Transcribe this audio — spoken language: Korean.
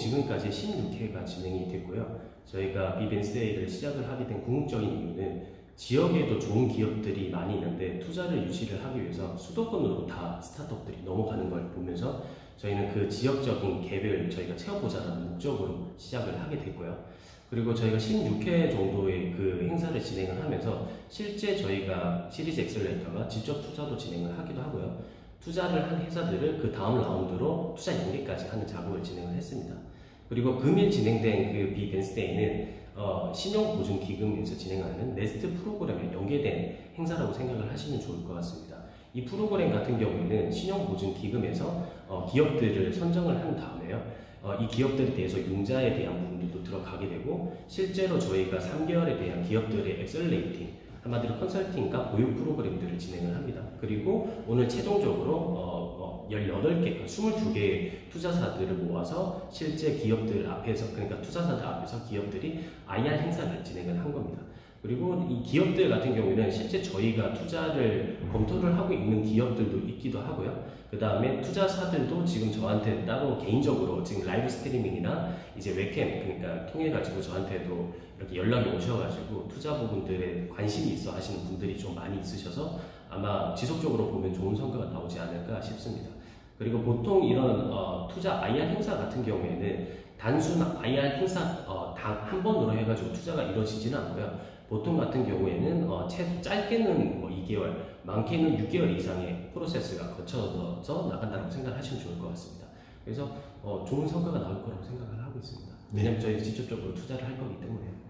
총 지금까지 16회가 진행이 됐고요. 저희가 비벤스데이를 시작을 하게 된 궁극적인 이유는 지역에도 좋은 기업들이 많이 있는데 투자를 유치를 하기 위해서 수도권으로 다 스타트업들이 넘어가는 걸 보면서 저희는 그 지역적인 갭을 저희가 채워보자라는 목적으로 시작을 하게 됐고요. 그리고 저희가 16회 정도의 그 행사를 진행을 하면서 실제 저희가 시리즈 엑셀레이터가 직접 투자도 진행을 하기도 하고요. 투자를 한 회사들을 그 다음 라운드로 투자 연계까지 하는 작업을 진행을 했습니다. 그리고 금일 진행된 그 비벤스데이는 어, 신용보증기금에서 진행하는 NEST 프로그램에 연계된 행사라고 생각을 하시면 좋을 것 같습니다. 이 프로그램 같은 경우에는 신용보증기금에서 어, 기업들을 선정을 한 다음에요. 어, 이 기업들에 대해서 융자에 대한 부분들도 들어가게 되고 실제로 저희가 3개월에 대한 기업들의 accelerating 한마디로 컨설팅과 보육 프로그램들을 진행을 합니다. 그리고 오늘 최종적으로 어, 어, 18개, 22개의 투자사들을 모아서 실제 기업들 앞에서, 그러니까 투자사들 앞에서 기업들이 IR 행사를 진행을 한 겁니다. 그리고 이 기업들 같은 경우에는 실제 저희가 투자를 검토를 하고 있는 기업들도 있기도 하고요. 그 다음에 투자사들도 지금 저한테 따로 개인적으로 지금 라이브 스트리밍이나 이제 웹캠 그러니까 통해 가지고 저한테도 이렇게 연락이 오셔가지고 투자 부분들에 관심이 있어 하시는 분들이 좀 많이 있으셔서 아마 지속적으로 보면 좋은 성과가 나오지 않을까 싶습니다. 그리고 보통 이런 어, 투자 IR 행사 같은 경우에는 단순 IR 행사 어, 단한 번으로 해가지고 투자가 이루어지지는 않고요. 보통 같은 경우에는 어, 최 짧게는 뭐 2개월, 많게는 6개월 이상의 프로세스가 거쳐서 나간다고 생각하시면 좋을 것 같습니다. 그래서 어, 좋은 성과가 나올 거라고 생각을 하고 있습니다. 왜냐하면 저희 직접적으로 투자를 할 거기 때문에.